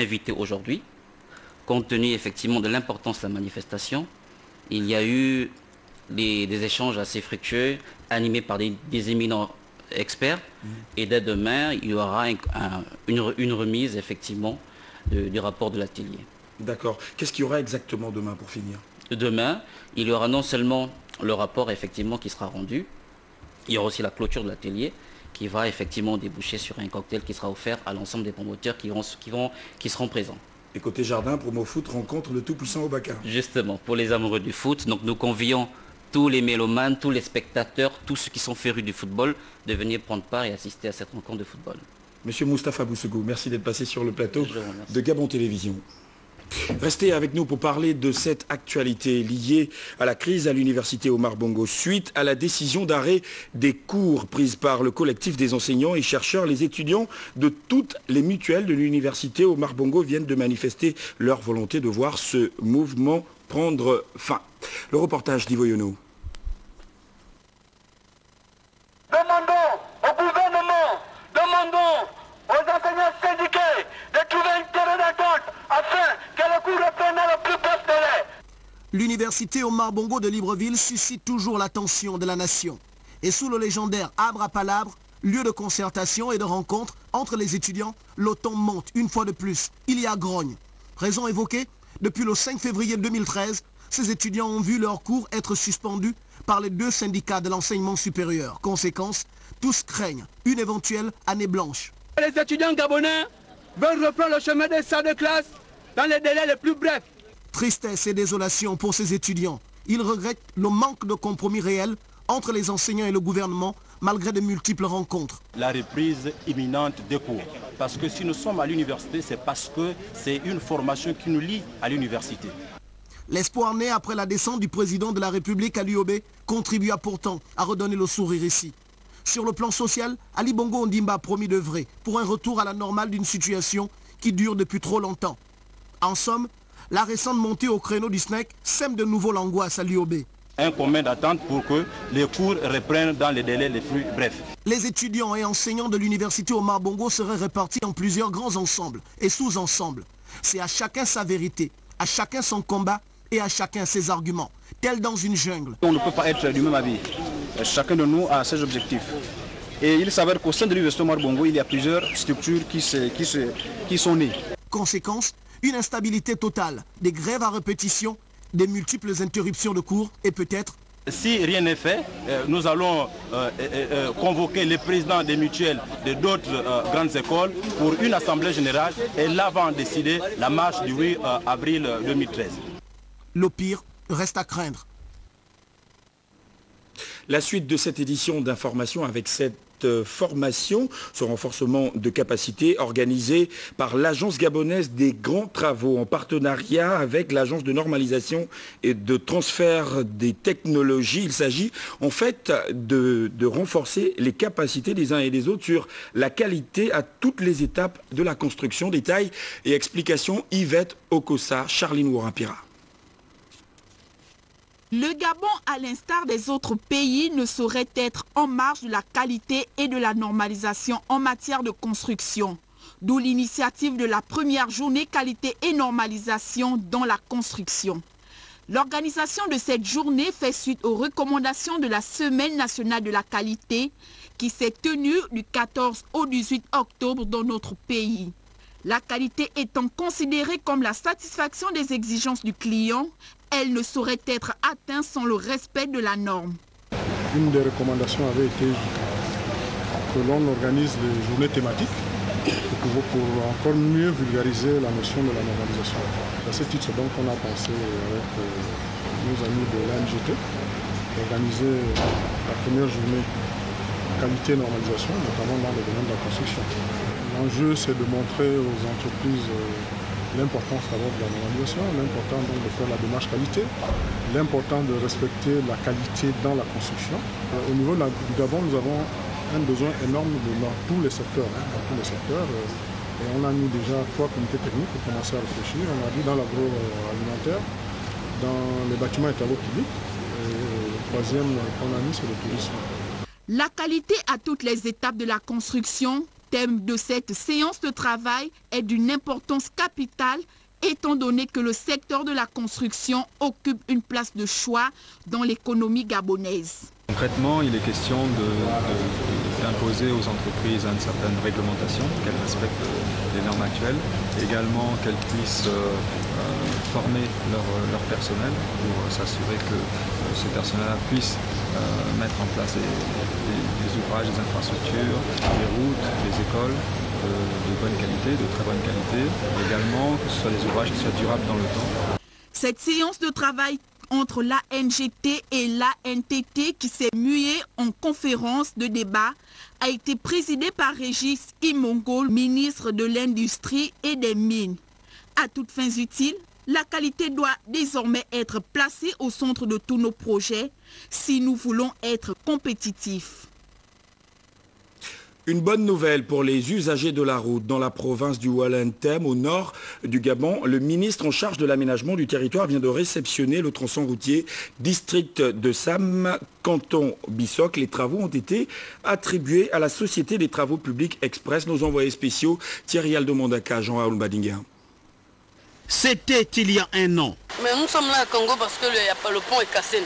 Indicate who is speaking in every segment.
Speaker 1: invités aujourd'hui. Compte tenu effectivement de l'importance de la manifestation, il y a eu des, échanges assez fructueux animés par des, éminents experts. Et dès demain, il y aura une, remise effectivement du rapport de l'atelier.
Speaker 2: D'accord. Qu'est-ce qu'il y aura exactement demain pour finir?
Speaker 1: Demain, il y aura non seulement le rapport effectivement qui sera rendu, il y aura aussi la clôture de l'atelier qui va effectivement déboucher sur un cocktail qui sera offert à l'ensemble des promoteurs qui, vont, qui, vont, qui seront présents.
Speaker 2: Et côté jardin, Promo Foot rencontre le tout-puissant Obaka.
Speaker 1: Justement, pour les amoureux du foot, donc nous convions tous les mélomanes, tous les spectateurs, tous ceux qui sont férus du football, de venir prendre part et assister à cette rencontre de football.
Speaker 2: Monsieur Moustapha Boussegou, merci d'être passé sur le plateau de Gabon Télévision. Restez avec nous pour parler de cette actualité liée à la crise à l'université Omar Bongo suite à la décision d'arrêt des cours prise par le collectif des enseignants et chercheurs. Les étudiants de toutes les mutuelles de l'université Omar Bongo viennent de manifester leur volonté de voir ce mouvement prendre fin. Le reportage d'Ivo Yono.
Speaker 3: Demandons au gouvernement, demandons aux enseignants syndiqués de trouver une terrain d'attente afin que le cours reprenne le plus bref délai.
Speaker 4: L'université Omar Bongo de Libreville suscite toujours l'attention de la nation. Et sous le légendaire Abre Palabre, lieu de concertation et de rencontre entre les étudiants, l'automne monte une fois de plus. Il y a grogne. Raison évoquée, depuis le 5 février 2013, ces étudiants ont vu leurs cours être suspendus par les deux syndicats de l'enseignement supérieur. Conséquence, tous craignent une éventuelle année blanche.
Speaker 3: Les étudiants gabonais veulent reprendre le chemin des salles de classe dans les délais les plus brefs.
Speaker 4: Tristesse et désolation pour ces étudiants. Ils regrettent le manque de compromis réel entre les enseignants et le gouvernement malgré de multiples rencontres.
Speaker 5: La reprise imminente des cours. Parce que si nous sommes à l'université, c'est parce que c'est une formation qui nous lie à l'université.
Speaker 4: L'espoir né après la descente du président de la République à l'UOB contribua pourtant à redonner le sourire ici. Sur le plan social, Ali Bongo Ondimba a promis de vrai pour un retour à la normale d'une situation qui dure depuis trop longtemps. En somme, la récente montée au créneau du SNEC sème de nouveau l'angoisse à l'UOB.
Speaker 5: Un commun d'attente pour que les cours reprennent dans les délais les plus brefs.
Speaker 4: Les étudiants et enseignants de l'université Omar Bongo seraient répartis en plusieurs grands ensembles et sous-ensembles. C'est à chacun sa vérité, à chacun son combat et à chacun ses arguments, tel dans une jungle.
Speaker 6: On ne peut pas être du même avis. Chacun de nous a ses objectifs. Et il s'avère qu'au sein de l'Université Marbongo, il y a plusieurs structures qui, qui, qui sont nées.
Speaker 4: Conséquence, une instabilité totale, des grèves à répétition, des multiples interruptions de cours et peut-être
Speaker 5: si rien n'est fait, euh, nous allons euh, euh, convoquer les présidents des mutuelles de d'autres grandes écoles pour une assemblée générale et là va décider la marche du 8 avril 2013.
Speaker 4: Le pire reste à craindre.
Speaker 2: La suite de cette édition d'information avec cette euh, formation, ce renforcement de capacité organisé par l'Agence gabonaise des grands travaux en partenariat avec l'Agence de normalisation et de transfert des technologies. Il s'agit en fait de, renforcer les capacités des uns et des autres sur la qualité à toutes les étapes de la construction. Détails et explications Yvette Okosa, Charline Warampira.
Speaker 7: Le Gabon, à l'instar des autres pays, ne saurait être en marge de la qualité et de la normalisation en matière de construction. D'où l'initiative de la première journée qualité et normalisation dans la construction. L'organisation de cette journée fait suite aux recommandations de la Semaine nationale de la qualité qui s'est tenue du 14 au 18 octobre dans notre pays. La qualité étant considérée comme la satisfaction des exigences du client, elle ne saurait être atteinte sans le respect de la norme.
Speaker 8: Une des recommandations avait été que l'on organise les journées thématiques pour, encore mieux vulgariser la notion de la normalisation. À ce titre, donc, on a pensé avec euh, nos amis de l'ANGT d'organiser la première journée qualité normalisation, notamment dans le domaine de la construction. L'enjeu, c'est de montrer aux entreprises euh, l'importance d'abord de la normalisation, l'important de faire la démarche qualité, l'important de respecter la qualité dans la construction. Euh, au niveau du Gabon, nous avons un besoin énorme dans tous les secteurs. Hein, dans tous les secteurs euh, et on a mis déjà trois comités techniques pour commencer à réfléchir. On a dit dans l'agroalimentaire, dans les bâtiments et travaux publics. Et le troisième qu'on a mis, c'est le tourisme.
Speaker 7: La qualité à toutes les étapes de la construction thème de cette séance de travail est d'une importance capitale étant donné que le secteur de la construction occupe une place de choix dans l'économie gabonaise.
Speaker 9: Concrètement, il est question d'imposer aux entreprises une certaine réglementation, qu'elles respectent les normes actuelles, également qu'elles puissent euh, euh, former leur, personnel pour s'assurer que euh, ce personnel puisse mettre en place des, ouvrages, des infrastructures, des routes, des écoles, de, bonne qualité, de très bonne qualité, également que ce soit des ouvrages qui soient durables dans le temps.
Speaker 7: Cette séance de travail entre la NGT et la NTT qui s'est muée en conférence de débat a été présidée par Régis Imongol, ministre de l'Industrie et des Mines. À toutes fins utiles, la qualité doit désormais être placée au centre de tous nos projets si nous voulons être compétitifs.
Speaker 2: Une bonne nouvelle pour les usagers de la route dans la province du Wallentem, au nord du Gabon. Le ministre en charge de l'aménagement du territoire vient de réceptionner le tronçon routier district de Sam, canton Bissoc. Les travaux ont été attribués à la Société des travaux publics express. Nos envoyés spéciaux, Thierry Aldo Mondaka, Jean-Raoul Badinga.
Speaker 10: C'était il y a un an.
Speaker 11: Mais nous sommes là à Congo parce que le, pont est cassé.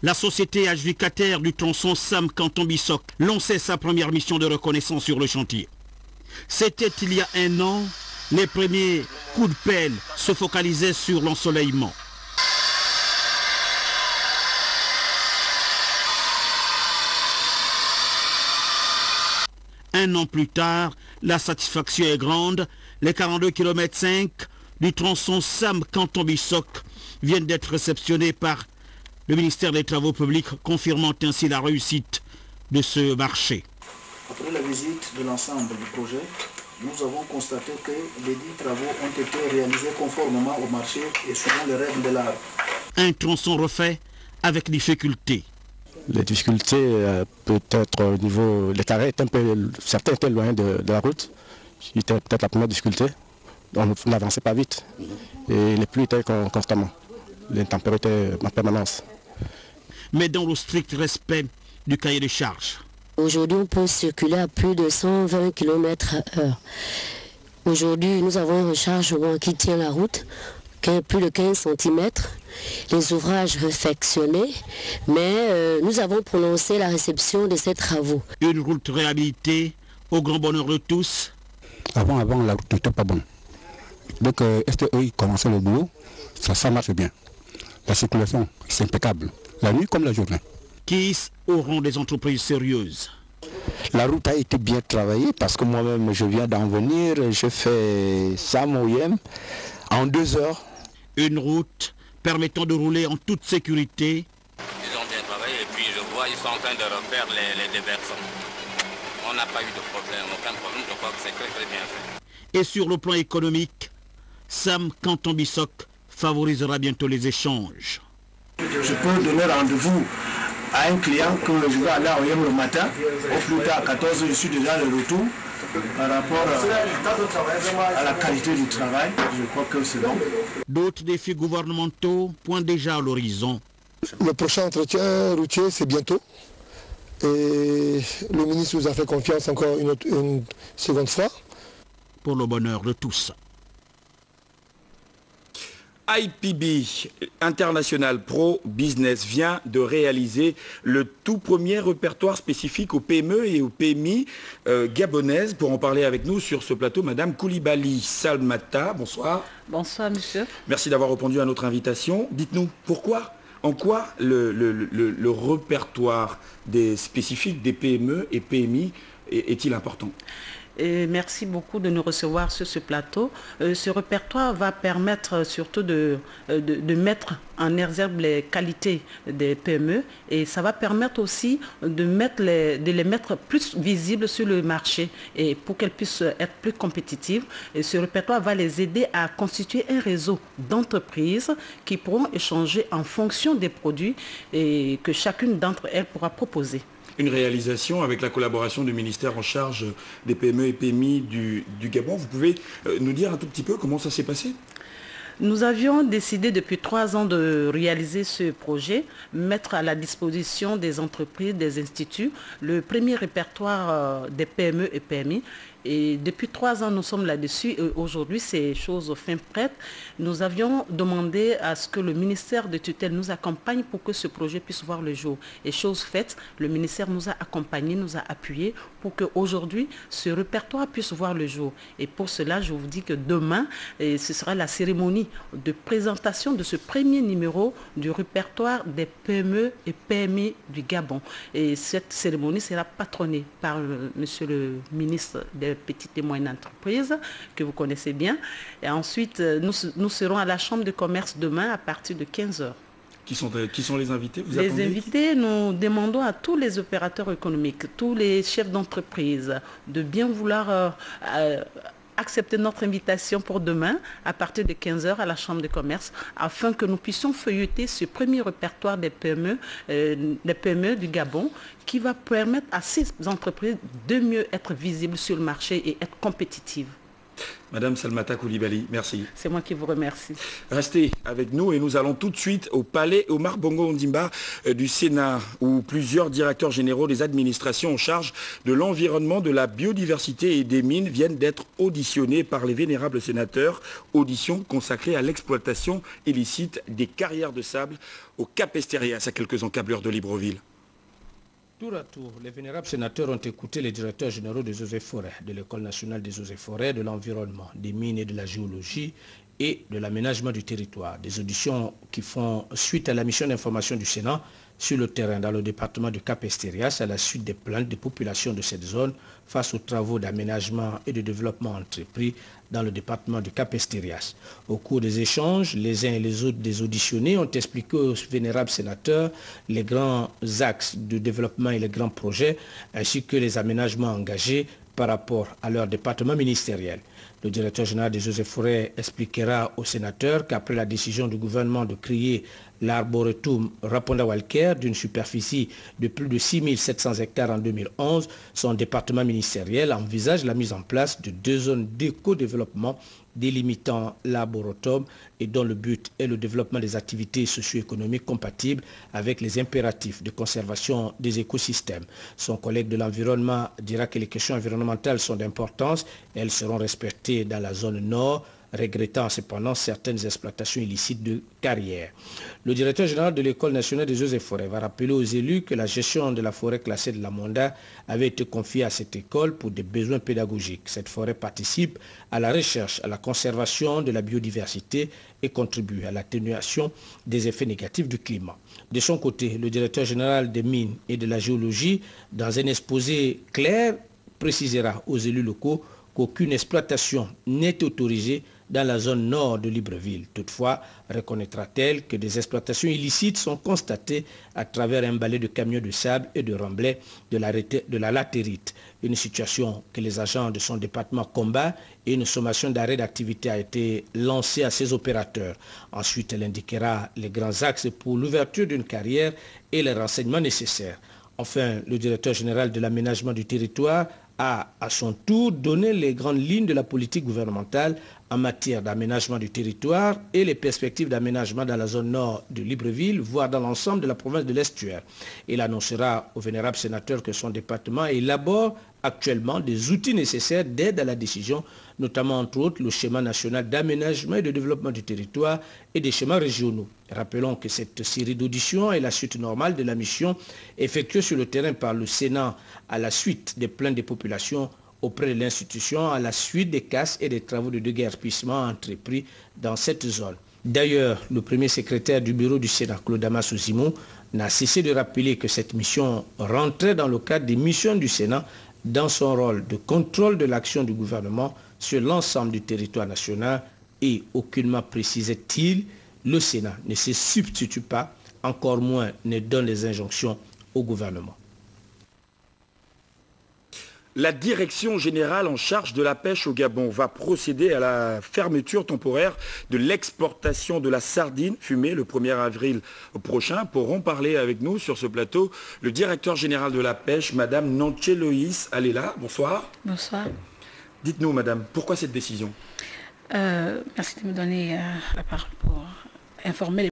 Speaker 10: La société adjudicataire du tronçon Sam Canton Bissoc lançait sa première mission de reconnaissance sur le chantier. C'était il y a un an, les premiers coups de pelle se focalisaient sur l'ensoleillement. Un an plus tard, la satisfaction est grande. Les 42 km 5 du tronçon Sam Canton Bissoc viennent d'être réceptionnés par le ministère des Travaux publics confirmant ainsi la réussite de ce marché.
Speaker 12: Après la visite de l'ensemble du projet, nous avons constaté que les dix travaux ont été réalisés conformément au marché et selon les règles de l'art.
Speaker 10: Un tronçon refait avec difficulté.
Speaker 13: Les difficultés, euh, peut-être au niveau, les carrés un peu, certains étaient loin de, la route. C'était peut-être la première difficulté. On n'avançait pas vite. Et les pluies étaient constamment. Les températures en permanence
Speaker 10: mais dans le strict respect du cahier de charges.
Speaker 14: Aujourd'hui, on peut circuler à plus de 120 km h Aujourd'hui, nous avons un rechargement qui tient la route, qui est plus de 15 cm, les ouvrages réfectionnés, mais euh, nous avons prononcé la réception de ces travaux.
Speaker 10: Une route réhabilitée au grand bonheur de tous.
Speaker 13: Avant, avant, la route n'était pas bonne. Donc, euh, est-ce commençaient le boulot ça, ça marche bien. La circulation, c'est impeccable la nuit comme la journée.
Speaker 10: Qui auront des entreprises sérieuses?
Speaker 15: La route a été bien travaillée parce que moi-même je viens d'en venir, je fais Samoyem en deux heures.
Speaker 10: Une route permettant de rouler en toute sécurité.
Speaker 16: Ils ont bien travaillé et puis je vois ils sont en train de refaire les, les déversements. On n'a pas eu de problème, aucun problème, je crois que c'est très très bien fait.
Speaker 10: Et sur le plan économique, Sam Canton Bissoc favorisera bientôt les échanges.
Speaker 12: Je peux donner rendez-vous à un client que je vais aller à Oyem le matin, au plus tard à 14 h je suis déjà de retour. Par rapport à la qualité du travail, je crois que c'est bon.
Speaker 10: D'autres défis gouvernementaux pointent déjà à l'horizon.
Speaker 17: Le prochain entretien routier, c'est bientôt. Et le ministre nous a fait confiance encore une, une seconde fois.
Speaker 10: Pour le bonheur de tous.
Speaker 2: IPB International Pro Business vient de réaliser le tout premier répertoire spécifique aux PME et aux PMI euh, gabonaises. Pour en parler avec nous sur ce plateau, Madame Koulibaly Salmata, bonsoir.
Speaker 18: Bonsoir, monsieur.
Speaker 2: Merci d'avoir répondu à notre invitation. Dites-nous, pourquoi, en quoi le, le répertoire des spécifiques des PME et PMI est-il important?
Speaker 18: Merci beaucoup de nous recevoir sur ce plateau. Euh, ce répertoire va permettre surtout de, euh, de, mettre en exergue les qualités des PME et ça va permettre aussi de, les, mettre plus visibles sur le marché pour qu'elles puissent être plus compétitives. Ce répertoire va les aider à constituer un réseau d'entreprises qui pourront échanger en fonction des produits que chacune d'entre elles pourra proposer
Speaker 2: une réalisation avec la collaboration du ministère en charge des PME et PMI du, Gabon. Vous pouvez euh, nous dire un tout petit peu comment ça s'est passé?
Speaker 18: Nous avions décidé depuis trois ans de réaliser ce projet, mettre à la disposition des entreprises, des instituts, le premier répertoire euh, des PME et PMI et depuis trois ans, nous sommes là-dessus. Aujourd'hui, ces choses fin prêtes. Nous avions demandé à ce que le ministère de tutelle nous accompagne pour que ce projet puisse voir le jour. Et chose faite, le ministère nous a accompagnés, nous a appuyés pour qu'aujourd'hui, ce répertoire puisse voir le jour. Et pour cela, je vous dis que demain, ce sera la cérémonie de présentation de ce premier numéro du répertoire des PME et PMI du Gabon. Et cette cérémonie sera patronnée par monsieur le ministre des petites et moyennes entreprises que vous connaissez bien. Et ensuite, euh, nous, serons à la Chambre de commerce demain à partir de 15h.
Speaker 2: Qui sont, euh, qui sont les invités
Speaker 18: Les invités, nous demandons à tous les opérateurs économiques, tous les chefs d'entreprise de bien vouloir euh, accepter notre invitation pour demain à partir de 15h à la Chambre de commerce afin que nous puissions feuilleter ce premier répertoire des PME, des PME du Gabon qui va permettre à ces entreprises de mieux être visibles sur le marché et être compétitives.
Speaker 2: Madame Salmata Koulibaly, merci.
Speaker 18: C'est moi qui vous remercie.
Speaker 2: Restez avec nous et nous allons tout de suite au palais Omar Bongo Ondimba euh, du Sénat où plusieurs directeurs généraux des administrations en charge de l'environnement, de la biodiversité et des mines viennent d'être auditionnés par les vénérables sénateurs. Audition consacrée à l'exploitation illicite des carrières de sable au Cap Estérias à quelques encableurs de Libreville.
Speaker 19: Tour à tour, les vénérables sénateurs ont écouté les directeurs généraux des eaux et forêts, de l'École nationale des et forêts, de l'environnement, des mines et de la géologie et de l'aménagement du territoire. Des auditions qui font suite à la mission d'information du Sénat sur le terrain dans le département de Cap-Estérias à la suite des plaintes des populations de cette zone face aux travaux d'aménagement et de développement entrepris dans le département du Cap-Estérias. Au cours des échanges, les uns et les autres des auditionnés ont expliqué aux vénérables sénateurs les grands axes de développement et les grands projets, ainsi que les aménagements engagés par rapport à leur département ministériel. Le directeur général eaux et forêts expliquera aux sénateurs qu'après la décision du gouvernement de créer l'arboretum Raponda Walker d'une superficie de plus de 6700 hectares en 2011, son département ministériel envisage la mise en place de deux zones d'éco-développement délimitant l'arboretum et dont le but est le développement des activités socio-économiques compatibles avec les impératifs de conservation des écosystèmes. Son collègue de l'environnement dira que les questions environnementales sont d'importance elles seront respectées dans la zone nord regrettant cependant certaines exploitations illicites de carrière. Le directeur général de l'École nationale des eaux et forêts va rappeler aux élus que la gestion de la forêt classée de la Monda avait été confiée à cette école pour des besoins pédagogiques. Cette forêt participe à la recherche, à la conservation de la biodiversité et contribue à l'atténuation des effets négatifs du climat. De son côté, le directeur général des mines et de la géologie, dans un exposé clair, précisera aux élus locaux qu'aucune exploitation n'est autorisée dans la zone nord de Libreville. Toutefois, reconnaîtra-t-elle que des exploitations illicites sont constatées à travers un balai de camions de sable et de remblais de la, de la latérite, une situation que les agents de son département combattent et une sommation d'arrêt d'activité a été lancée à ces opérateurs. Ensuite, elle indiquera les grands axes pour l'ouverture d'une carrière et les renseignements nécessaires. Enfin, le directeur général de l'aménagement du territoire a à son tour donné les grandes lignes de la politique gouvernementale en matière d'aménagement du territoire et les perspectives d'aménagement dans la zone nord de Libreville, voire dans l'ensemble de la province de l'Estuaire. Il annoncera au vénérable sénateur que son département élabore actuellement des outils nécessaires d'aide à la décision, notamment entre autres le schéma national d'aménagement et de développement du territoire et des schémas régionaux. Rappelons que cette série d'auditions est la suite normale de la mission effectuée sur le terrain par le Sénat à la suite des plaintes des populations auprès de l'institution à la suite des casses et des travaux de déguerpissement entrepris dans cette zone. D'ailleurs, le premier secrétaire du bureau du Sénat, Claude Damas n'a cessé de rappeler que cette mission rentrait dans le cadre des missions du Sénat dans son rôle de contrôle de l'action du gouvernement sur l'ensemble du territoire national et aucunement précisait-il, le Sénat ne se substitue pas, encore moins ne donne des injonctions au gouvernement.
Speaker 2: La direction générale en charge de la pêche au Gabon va procéder à la fermeture temporaire de l'exportation de la sardine fumée le 1er avril prochain. Pour en parler avec nous sur ce plateau, le directeur général de la pêche, Madame Nanché Loïs. Elle est là. Bonsoir.
Speaker 20: Bonsoir.
Speaker 2: Dites-nous, Madame, pourquoi cette décision?
Speaker 20: Merci de me donner la parole pour informer les